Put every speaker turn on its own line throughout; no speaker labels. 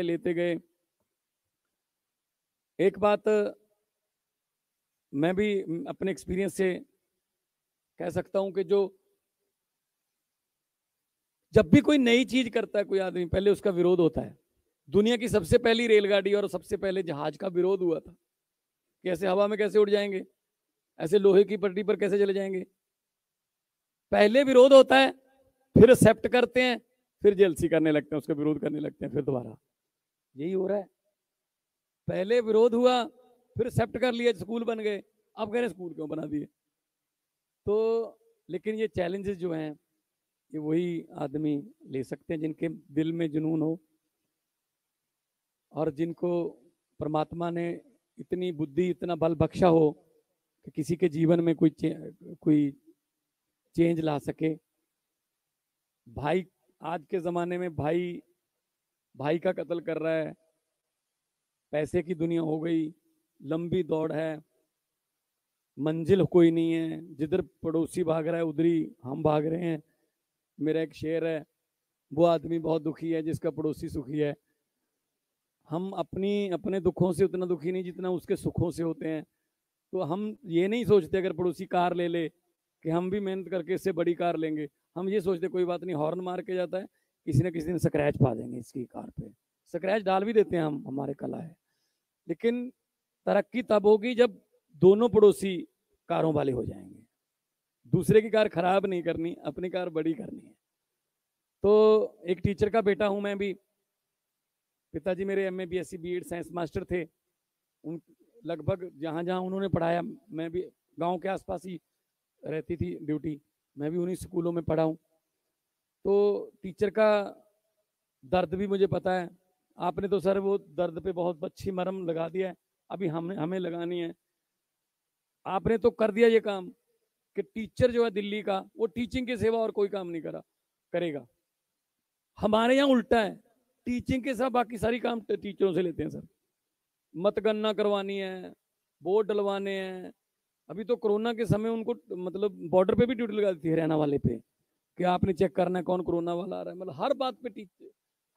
लेते गए। एक बात, मैं भी अपने एक्सपीरियंस से कह सकता हूँ कि जो जब भी कोई नई चीज़ करता है, कोई आदमी, पहले उसका विरोध होता है। दुनिया की सबसे पहली रेलगाड़ी और सबसे पहले जहाज़ का विरोध हुआ था कि ऐसे हवा में कैसे उड़ जाएँगे? ऐसे लोहे की पटरी पर कैसे चले जाएँगे? पहले विरोध होता है, फिर एक्सेप्ट करते हैं, फिर जेलसी करने लगते हैं, उसका विरोध करने लगते हैं, फिर दोबारा। यही हो रहा है। पहले विरोध हुआ फिर एक्सेप्ट कर लिया स्कूल बन गए। अब कह रहे स्कूल क्यों बना दिए? तो लेकिन ये चैलेंजेस जो हैं ये वही आदमी ले सकते हैं जिनके दिल में जुनून हो और जिनको परमात्मा ने इतनी बुद्धि इतना बल बख्शा हो कि किसी के जीवन में कोई चे, कोई चेंज ला सके। भाई आज के ज़माने में भाई भाई का कत्ल कर रहा है। पैसे की दुनिया हो गई, लंबी दौड़ है, मंजिल कोई नहीं है। जिधर पड़ोसी भाग रहा है, उधर ही हम भाग रहे हैं। मेरा एक शेर है, वो आदमी बहुत दुखी है, जिसका पड़ोसी सुखी है। हम अपनी, अपने दुखों से उतना दुखी नहीं जितना उसके सुखों से होते हैं। तो हम ये नहीं सोचते अगर पड़ोसी कार ले ले, कि हम भी मेहनत करके इससे बड़ी कार लेंगे। हम ये सोचते कोई बात नहीं, हॉर्न मार के जाता है। किसी न किसी दिन स्क्रैच पा देंगे इसकी कार पे। स्क्रैच डाल भी देते हैं हम, हमारे कला है। लेकिन तरक्की तब होगी जब दोनों पड़ोसी कारों वाले हो जाएँगे। दूसरे की कार खराब नहीं करनी, अपनी कार बड़ी करनी है। तो एक टीचर का बेटा हूँ मैं भी। पिताजी मेरे M A B S C B Ed science master थे। उन लगभग जहाँ जहाँ उन्होंने पढ़ाया, मैं भी गाँव के आसपास ही रहती थी ड्यूटी मैं भी उन्हीं स्कूलों में पढ़ा हूँ। तो टीचर का दर्द भी मुझे पता है। आपने तो सर वो दर्द पे बहुत अच्छी मरम लगा दिया है। अभी हमें हमें लगानी है। आपने तो कर दिया ये काम कि टीचर जो है दिल्ली का, वो टीचिंग की सेवा और कोई काम नहीं करा, करेगा। हमारे यहाँ उल्टा है। टीचिंग के साथ बाकी सारी काम टीचरों से लेते हैं सर। मतगणना करवानी है, बोर्ड डलवाने हैं। अभी तो कोरोना के समय उनको मतलब बॉर्डर पे भी ड्यूटी लगा दी थी, हरियाणा वाले पे। कि आपने चेक करना है कौन कोरोना वाला आ रहा है। मतलब हर बात पे टीचर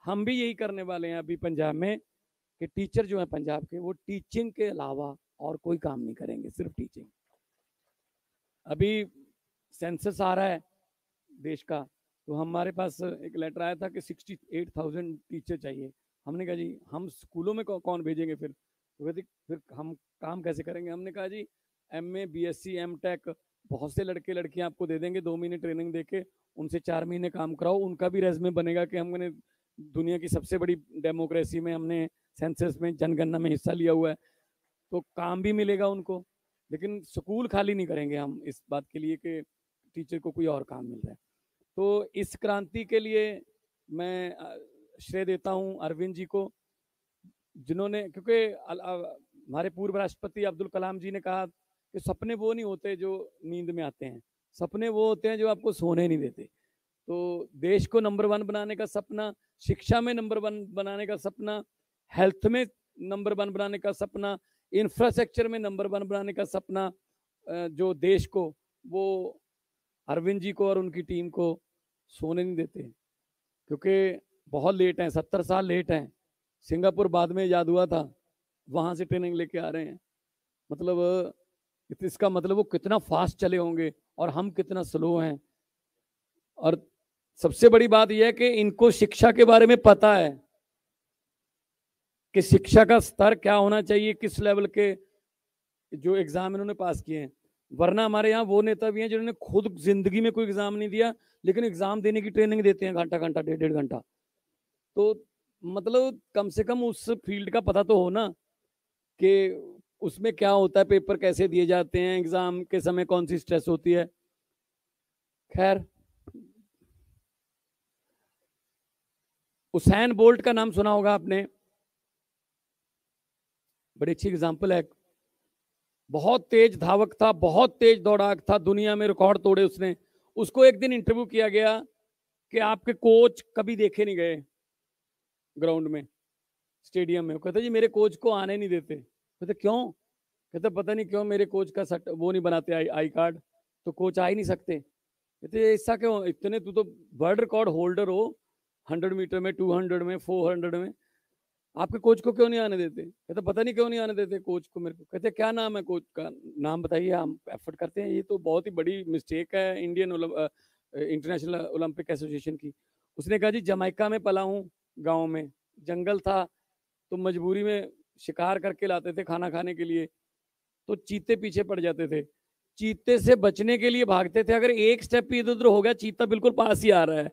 हम भी यही करने वाले हैं अभी पंजाब में कि टीचर जो है पंजाब के, वो टीचिंग के अलावा और कोई काम नहीं करेंगे, सिर्फ़ टीचिंग। अभी सेंसस आ रहा है देश का तो हमारे पास एक लेटर आया था कि सिक्सटी एट थाउज़ेंड टीचर चाहिए। हमने कहा जी, हम स्कूलों में कौन भेजेंगे फिर? तो कहते, फिर हम काम कैसे करेंगे? हमने कहा जी, M A, B S C, M tech, बहुत से लड़के लड़कियाँ आपको दे देंगे, दो महीने ट्रेनिंग दे के उनसे चार महीने काम कराओ, उनका भी रेजमे बनेगा कि हमने दुनिया की सबसे बड़ी डेमोक्रेसी में, हमने सेंसस में, जनगणना में हिस्सा लिया हुआ है। तो काम भी मिलेगा उनको, लेकिन स्कूल खाली नहीं करेंगे हम इस बात के लिए कि टीचर को कोई और काम मिल रहा है। तो इस क्रांति के लिए मैं श्रेय देता हूँ अरविंद जी को, जिन्होंने, क्योंकि हमारे पूर्व राष्ट्रपति अब्दुल कलाम जी ने कहा कि सपने वो नहीं होते जो नींद में आते हैं। सपने वो होते हैं जो आपको सोने नहीं देते। तो देश को नंबर वन बनाने का सपना, शिक्षा में नंबर वन बनाने का सपना, हेल्थ में नंबर वन बनाने का सपना, इंफ्रास्ट्रक्चर में नंबर वन बनाने का सपना जो देश को, वो अरविंद जी को और उनकी टीम को सोने नहीं देते। क्योंकि बहुत लेट हैं, सत्तर साल लेट हैं। सिंगापुर बाद में याद हुआ था, वहाँ से ट्रेनिंग लेके आ रहे हैं। मतलब इसका मतलब वो कितना फास्ट चले होंगे। और हम कितना स्लो हैं। और सबसे बड़ी बात यह है कि इनको शिक्षा के बारे में पता है कि शिक्षा का स्तर क्या होना चाहिए, किस लेवल के जो एग्ज़ाम इन्होंने पास किए हैं। वरना हमारे यहाँ वो नेता भी हैं जिन्होंने खुद ज़िंदगी में कोई एग्ज़ाम नहीं दिया, लेकिन एग्ज़ाम देने की ट्रेनिंग देते हैं घंटा घंटा, डेढ़ डेढ़ घंटा। तो मतलब कम से कम उस फ़ील्ड का पता तो हो ना कि उसमें क्या होता है? पेपर कैसे दिए जाते हैं? एग्ज़ाम के समय कौन सी स्ट्रेस होती है? खैर उसैन बोल्ट का नाम सुना होगा आपने। बड़ी अच्छी एग्ज़ाम्पल है। बहुत तेज धावक था, बहुत तेज दौड़ाक था, दुनिया में रिकॉर्ड तोड़े उसने। उसको एक दिन इंटरव्यू किया गया कि आपके कोच कभी देखे नहीं गए ग्राउंड में स्टेडियम में। कहते, जी, मेरे कोच को आने नहीं देते। कहते क्यों? कहते पता नहीं क्यों मेरे कोच का सट वो नहीं बनाते आई आई कार्ड तो कोच आ ही नहीं सकते। कहते ऐसा क्यों? इतने तू तो वर्ल्ड रिकॉर्ड होल्डर हो हंड्रेड मीटर में टू हंड्रेड में फोर हंड्रेड में। आपके कोच को क्यों नहीं आने देते? कहते पता नहीं क्यों नहीं आने देते कोच को मेरे को? कहते, क्या नाम है कोच का? नाम बताइए, हम एफर्ट करते हैं। ये तो बहुत ही बड़ी मिस्टेक है इंडियन इंटरनेशनल ओलंपिक एसोसिएशन की। उसने कहा, जी जमाइका में पला हूँ, गाँव में। जंगल था तो मजबूरी में शिकार करके लाते थे खाना खाने के लिए तो चीते पीछे पड़ जाते थे। चीते से बचने के लिए भागते थे। अगर एक स्टेप इधर उधर हो गया, चीता बिल्कुल पास ही आ रहा है।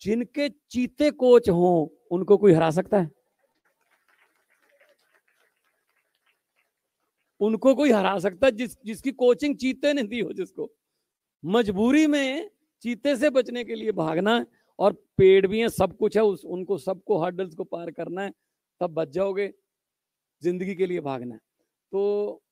जिनके चीते कोच हों, उनको कोई हरा सकता है? उनको कोई हरा सकता है, जिस, जिसकी कोचिंग चीते ने दी हो, जिसको। मजबूरी में चीते से बचने के लिए भागना, और पेड़ भी है, सब कुछ है, उस, उनको सबको हर्डल्स को पार करना है। तब बच जाओगे ज़िंदगी के लिए भागना है। तो